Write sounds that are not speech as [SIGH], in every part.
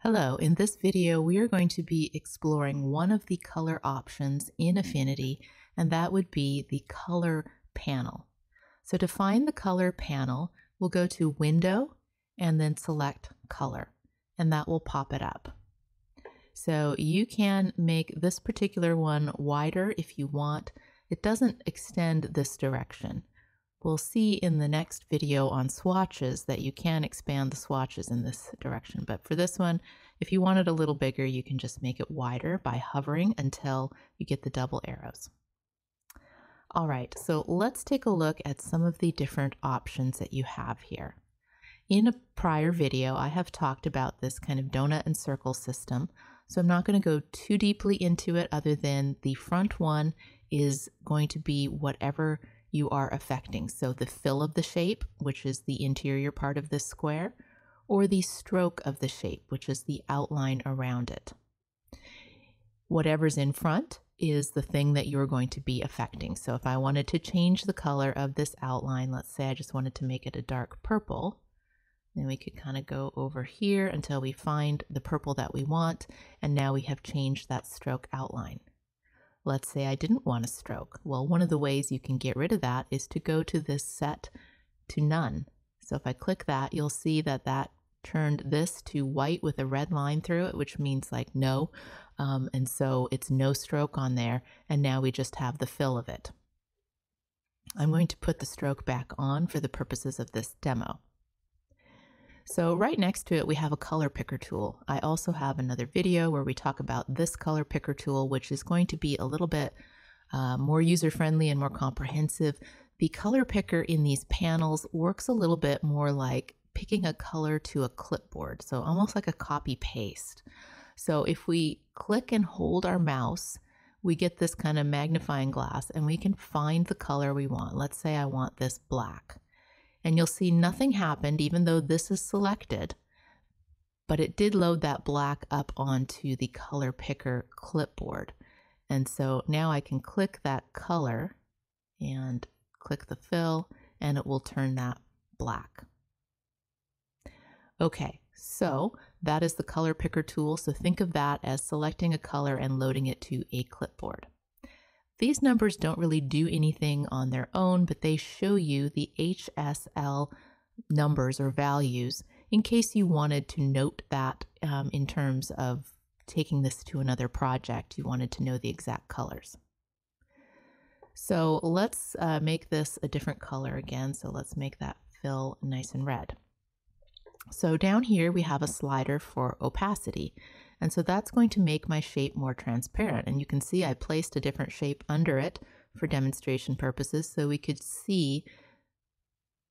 Hello, in this video we are going to be exploring one of the color options in Affinity and that would be the color panel. So to find the color panel, we'll go to Window and then select Color and that will pop it up. So you can make this particular one wider if you want. It doesn't extend this direction. We'll see in the next video on swatches that you can expand the swatches in this direction. But for this one, if you want it a little bigger, you can just make it wider by hovering until you get the double arrows. All right, so let's take a look at some of the different options that you have here. In a prior video, I have talked about this kind of donut and circle system, so I'm not going to go too deeply into it other than the front one is going to be whatever you are affecting. So the fill of the shape, which is the interior part of this square, or the stroke of the shape, which is the outline around it. Whatever's in front is the thing that you're going to be affecting. So if I wanted to change the color of this outline, let's say I just wanted to make it a dark purple, then we could kind of go over here until we find the purple that we want, and now we have changed that stroke outline. Let's say I didn't want a stroke. Well, one of the ways you can get rid of that is to go to this set to none. So if I click that, you'll see that that turned this to white with a red line through it, which means like no. Um, and so it's no stroke on there. And now we just have the fill of it. I'm going to put the stroke back on for the purposes of this demo. So right next to it, we have a color picker tool. I also have another video where we talk about this color picker tool, which is going to be a little bit uh, more user-friendly and more comprehensive. The color picker in these panels works a little bit more like picking a color to a clipboard, so almost like a copy paste. So if we click and hold our mouse, we get this kind of magnifying glass and we can find the color we want. Let's say I want this black and you'll see nothing happened even though this is selected, but it did load that black up onto the color picker clipboard. And so now I can click that color and click the fill and it will turn that black. Okay, so that is the color picker tool. So think of that as selecting a color and loading it to a clipboard. These numbers don't really do anything on their own, but they show you the HSL numbers or values in case you wanted to note that um, in terms of taking this to another project, you wanted to know the exact colors. So let's uh, make this a different color again. So let's make that fill nice and red. So down here we have a slider for opacity. And so that's going to make my shape more transparent. And you can see I placed a different shape under it for demonstration purposes so we could see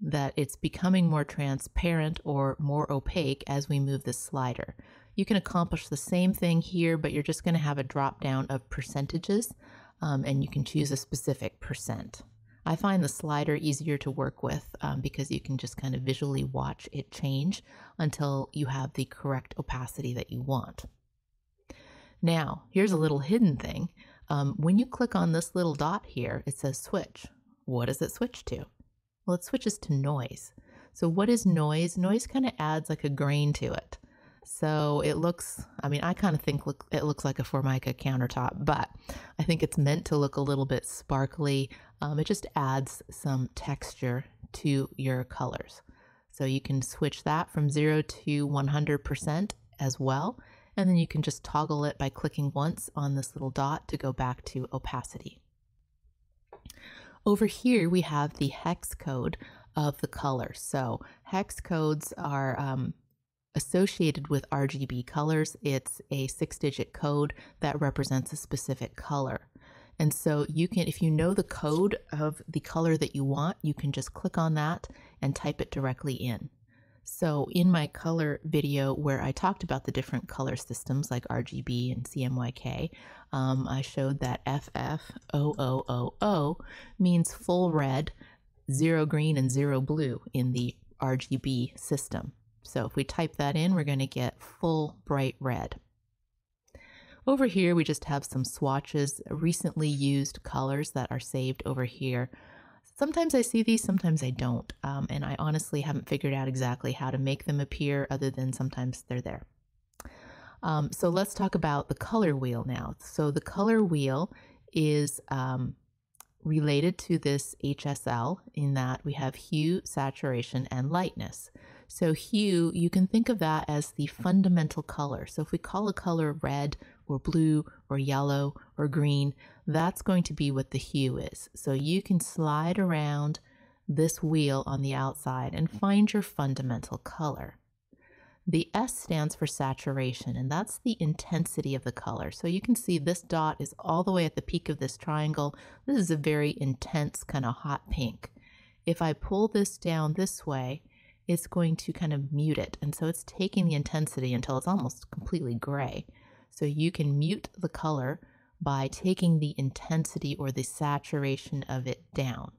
that it's becoming more transparent or more opaque as we move this slider. You can accomplish the same thing here, but you're just going to have a drop down of percentages um, and you can choose a specific percent. I find the slider easier to work with um, because you can just kind of visually watch it change until you have the correct opacity that you want. Now, here's a little hidden thing. Um, when you click on this little dot here, it says switch. What does it switch to? Well, it switches to noise. So what is noise? Noise kind of adds like a grain to it. So it looks, I mean, I kind of think look, it looks like a Formica countertop, but I think it's meant to look a little bit sparkly. Um, it just adds some texture to your colors. So you can switch that from 0 to 100% as well. And then you can just toggle it by clicking once on this little dot to go back to opacity. Over here, we have the hex code of the color. So hex codes are um, associated with RGB colors. It's a six digit code that represents a specific color. And so you can, if you know the code of the color that you want, you can just click on that and type it directly in. So in my color video where I talked about the different color systems like RGB and CMYK, um, I showed that FF0000 means full red, zero green, and zero blue in the RGB system. So if we type that in, we're going to get full bright red. Over here, we just have some swatches, recently used colors that are saved over here. Sometimes I see these, sometimes I don't. Um, and I honestly haven't figured out exactly how to make them appear other than sometimes they're there. Um, so let's talk about the color wheel now. So the color wheel is um, related to this HSL in that we have hue, saturation, and lightness. So hue, you can think of that as the fundamental color. So if we call a color red or blue or yellow or green, that's going to be what the hue is. So you can slide around this wheel on the outside and find your fundamental color. The S stands for saturation, and that's the intensity of the color. So you can see this dot is all the way at the peak of this triangle. This is a very intense, kind of hot pink. If I pull this down this way, it's going to kind of mute it. And so it's taking the intensity until it's almost completely gray. So you can mute the color by taking the intensity or the saturation of it down.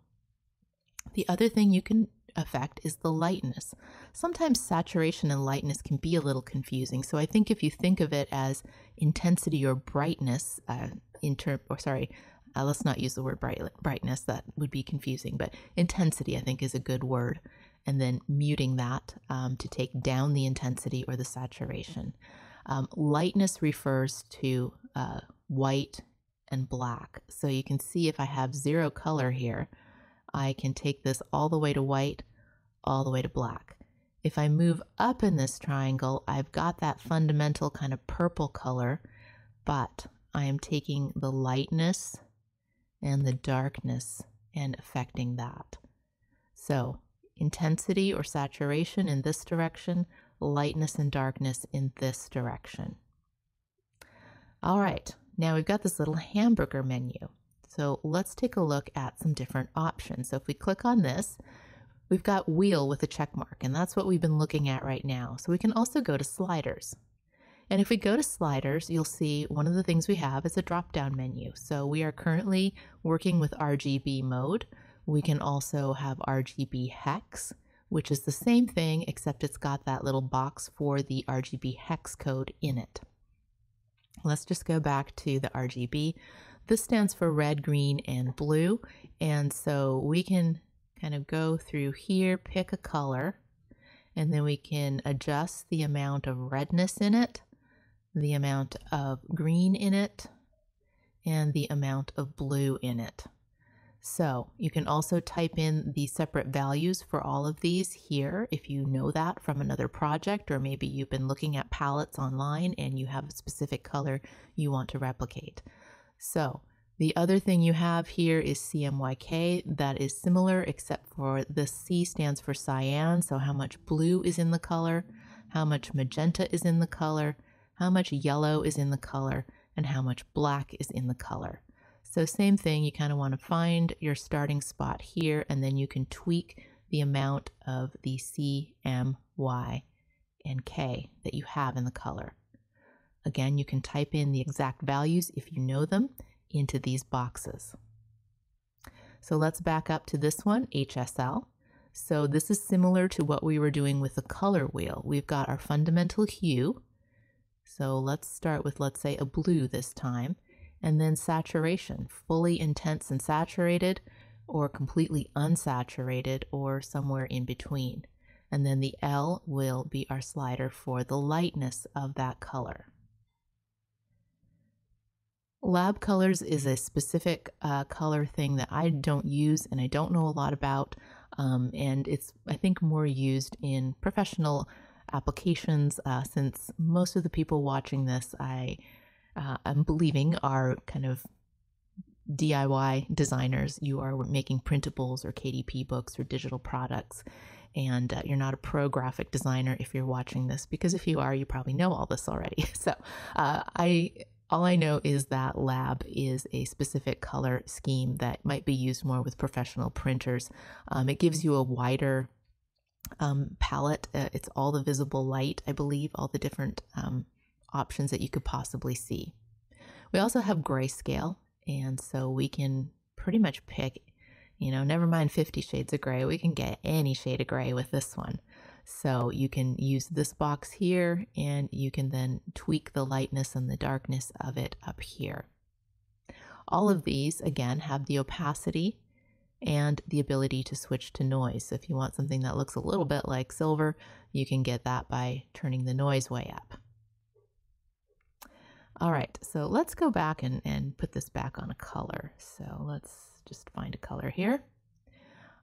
The other thing you can affect is the lightness. Sometimes saturation and lightness can be a little confusing. So I think if you think of it as intensity or brightness, uh, in term, or sorry, uh, let's not use the word bright, brightness, that would be confusing, but intensity I think is a good word. And then muting that um, to take down the intensity or the saturation. Um, lightness refers to uh, white and black. So you can see if I have zero color here, I can take this all the way to white, all the way to black. If I move up in this triangle, I've got that fundamental kind of purple color, but I am taking the lightness and the darkness and affecting that. So intensity or saturation in this direction, lightness and darkness in this direction. All right, now we've got this little hamburger menu. So let's take a look at some different options. So if we click on this, we've got wheel with a check mark, and that's what we've been looking at right now. So we can also go to sliders. And if we go to sliders, you'll see one of the things we have is a drop down menu. So we are currently working with RGB mode. We can also have RGB hex, which is the same thing, except it's got that little box for the RGB hex code in it. Let's just go back to the RGB. This stands for red, green, and blue. And so we can kind of go through here, pick a color, and then we can adjust the amount of redness in it, the amount of green in it, and the amount of blue in it. So you can also type in the separate values for all of these here if you know that from another project, or maybe you've been looking at palettes online and you have a specific color you want to replicate. So the other thing you have here is CMYK that is similar except for the C stands for cyan, so how much blue is in the color, how much magenta is in the color, how much yellow is in the color, and how much black is in the color. So same thing, you kind of want to find your starting spot here and then you can tweak the amount of the C, M, Y, and K that you have in the color. Again, you can type in the exact values if you know them into these boxes. So let's back up to this one, HSL. So this is similar to what we were doing with the color wheel. We've got our fundamental hue. So let's start with, let's say, a blue this time and then saturation, fully intense and saturated, or completely unsaturated, or somewhere in between. And then the L will be our slider for the lightness of that color. Lab colors is a specific uh, color thing that I don't use and I don't know a lot about. Um, and it's, I think, more used in professional applications uh, since most of the people watching this, I uh, I'm believing are kind of DIY designers. You are making printables or KDP books or digital products, and uh, you're not a pro graphic designer if you're watching this, because if you are, you probably know all this already. [LAUGHS] So uh, I. All I know is that lab is a specific color scheme that might be used more with professional printers. Um, it gives you a wider um, palette. Uh, it's all the visible light, I believe, all the different um, options that you could possibly see. We also have grayscale, and so we can pretty much pick, you know, never mind 50 shades of gray, we can get any shade of gray with this one. So you can use this box here and you can then tweak the lightness and the darkness of it up here. All of these, again, have the opacity and the ability to switch to noise. So if you want something that looks a little bit like silver, you can get that by turning the noise way up. All right, so let's go back and, and put this back on a color. So let's just find a color here.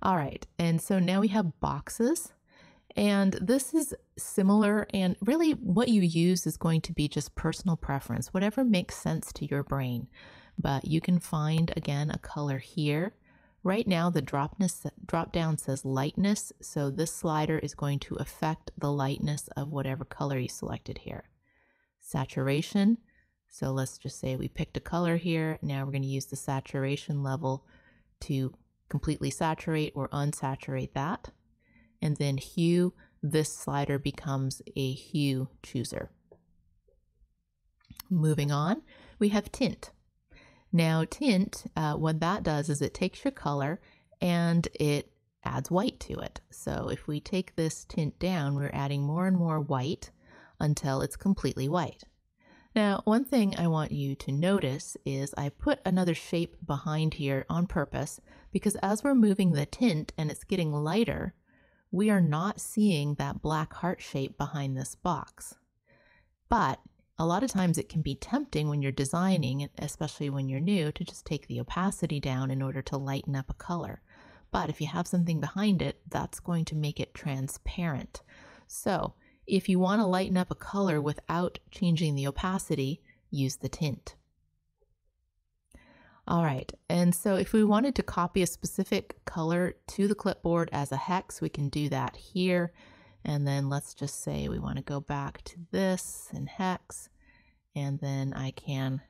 All right, and so now we have boxes. And this is similar, and really what you use is going to be just personal preference, whatever makes sense to your brain. But you can find, again, a color here. Right now, the dropness, drop down says lightness, so this slider is going to affect the lightness of whatever color you selected here. Saturation, so let's just say we picked a color here. Now we're going to use the saturation level to completely saturate or unsaturate that. And then hue, this slider becomes a hue chooser. Moving on, we have tint. Now tint, uh, what that does is it takes your color and it adds white to it. So if we take this tint down, we're adding more and more white until it's completely white. Now, one thing I want you to notice is I put another shape behind here on purpose because as we're moving the tint and it's getting lighter, we are not seeing that black heart shape behind this box. But a lot of times it can be tempting when you're designing, especially when you're new, to just take the opacity down in order to lighten up a color. But if you have something behind it, that's going to make it transparent. So if you want to lighten up a color without changing the opacity, use the tint. All right, and so if we wanted to copy a specific color to the clipboard as a hex, we can do that here. And then let's just say we want to go back to this in hex, and then I can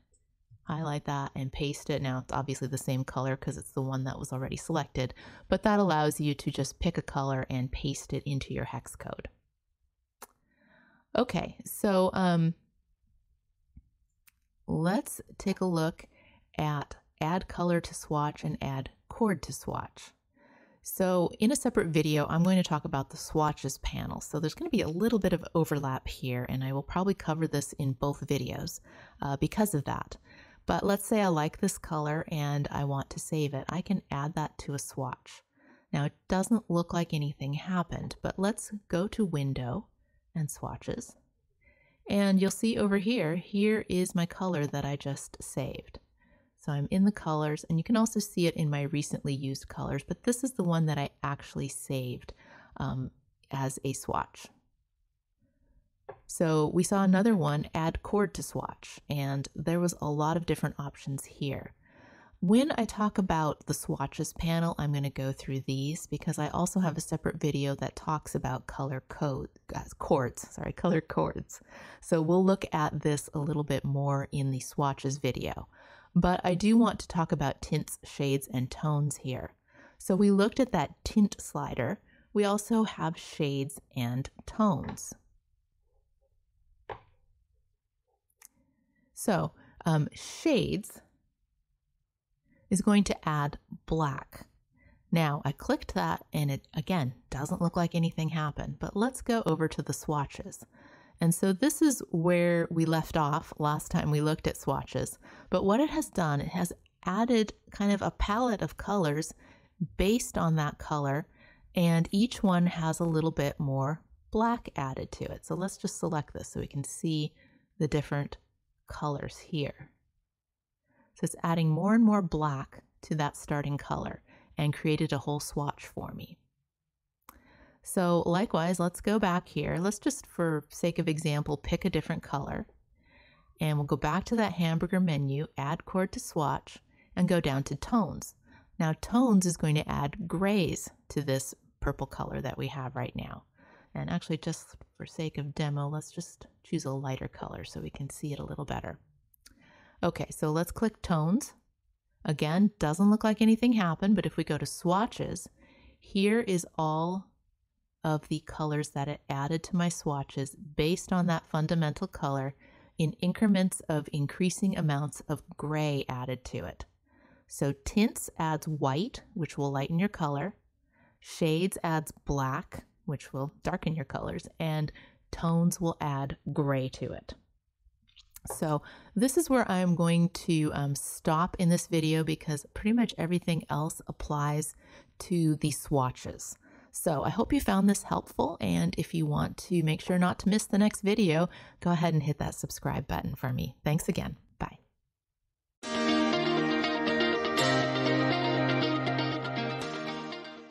highlight that and paste it. Now it's obviously the same color because it's the one that was already selected, but that allows you to just pick a color and paste it into your hex code. Okay, so um, let's take a look at add color to swatch and add chord to swatch. So in a separate video, I'm going to talk about the swatches panel. So there's going to be a little bit of overlap here, and I will probably cover this in both videos uh, because of that. But let's say I like this color and I want to save it. I can add that to a swatch. Now it doesn't look like anything happened, but let's go to Window and swatches. And you'll see over here, here is my color that I just saved. So I'm in the colors and you can also see it in my recently used colors, but this is the one that I actually saved um, as a swatch. So we saw another one, add chord to swatch, and there was a lot of different options here. When I talk about the swatches panel, I'm going to go through these because I also have a separate video that talks about color code, uh, sorry, [LAUGHS] color chords. So we'll look at this a little bit more in the swatches video. But I do want to talk about tints, shades, and tones here. So we looked at that tint slider. We also have shades and tones. So um, shades is going to add black. Now I clicked that and it again doesn't look like anything happened, but let's go over to the swatches. And so this is where we left off last time we looked at swatches. But what it has done, it has added kind of a palette of colors based on that color, and each one has a little bit more black added to it. So let's just select this so we can see the different colors here. So it's adding more and more black to that starting color and created a whole swatch for me. So likewise, let's go back here. Let's just, for sake of example, pick a different color. And we'll go back to that hamburger menu, add chord to swatch, and go down to tones. Now tones is going to add grays to this purple color that we have right now. And actually, just for sake of demo, let's just choose a lighter color so we can see it a little better. Okay, so let's click tones. Again, doesn't look like anything happened, but if we go to swatches, here is all of the colors that it added to my swatches based on that fundamental color in increments of increasing amounts of gray added to it. So tints adds white, which will lighten your color. Shades adds black, which will darken your colors. And tones will add gray to it. So this is where I'm going to um, stop in this video because pretty much everything else applies to the swatches. So I hope you found this helpful. And if you want to make sure not to miss the next video, go ahead and hit that subscribe button for me. Thanks again.